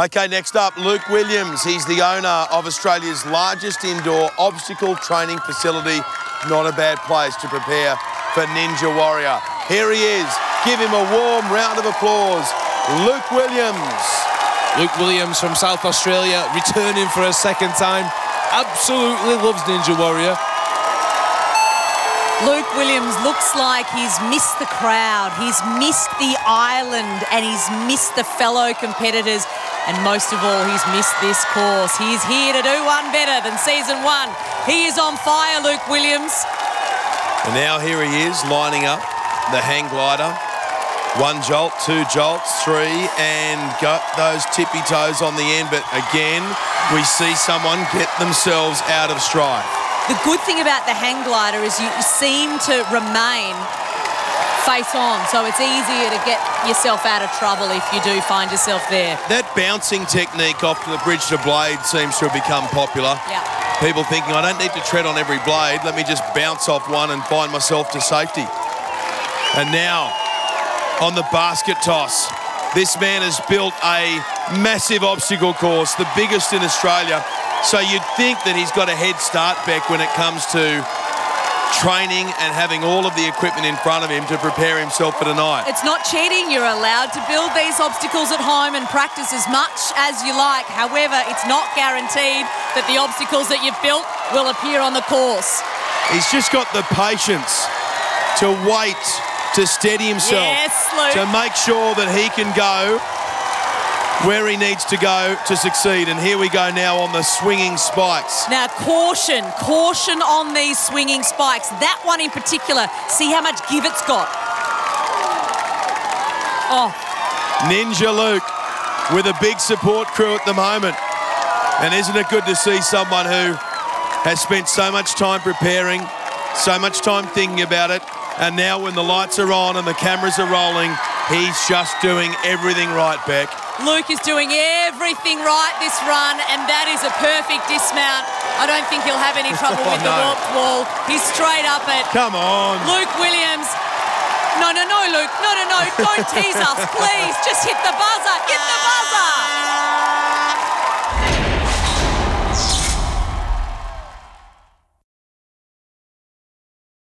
Okay, next up, Luke Williams. He's the owner of Australia's largest indoor obstacle training facility. Not a bad place to prepare for Ninja Warrior. Here he is. Give him a warm round of applause. Luke Williams. Luke Williams from South Australia, returning for a second time. Absolutely loves Ninja Warrior. Luke Williams looks like he's missed the crowd, he's missed the island, and he's missed the fellow competitors. And most of all, he's missed this course. He's here to do one better than season one. He is on fire, Luke Williams. And now here he is lining up the hang glider. One jolt, two jolts, three, and got those tippy toes on the end. But again, we see someone get themselves out of stride. The good thing about the hang glider is you seem to remain face on, so it's easier to get yourself out of trouble if you do find yourself there. That bouncing technique off the bridge to blade seems to have become popular. Yeah. People thinking, I don't need to tread on every blade, let me just bounce off one and find myself to safety. And now, on the basket toss, this man has built a massive obstacle course, the biggest in Australia. So you'd think that he's got a head start, Beck, when it comes to training and having all of the equipment in front of him to prepare himself for tonight. It's not cheating. You're allowed to build these obstacles at home and practice as much as you like. However, it's not guaranteed that the obstacles that you've built will appear on the course. He's just got the patience to wait, to steady himself, yes, to make sure that he can go where he needs to go to succeed. And here we go now on the swinging spikes. Now, caution, caution on these swinging spikes. That one in particular, see how much give it's got. Oh. Ninja Luke with a big support crew at the moment. And isn't it good to see someone who has spent so much time preparing, so much time thinking about it, and now when the lights are on and the cameras are rolling, he's just doing everything right, Beck. Luke is doing everything right this run, and that is a perfect dismount. I don't think he'll have any trouble Oh, with the oh, warped wall. He's straight up it. Come on. Luke Williams. No, no, no, Luke. No, no, no. Don't tease us, please. Just hit the buzzer. Hit the buzzer.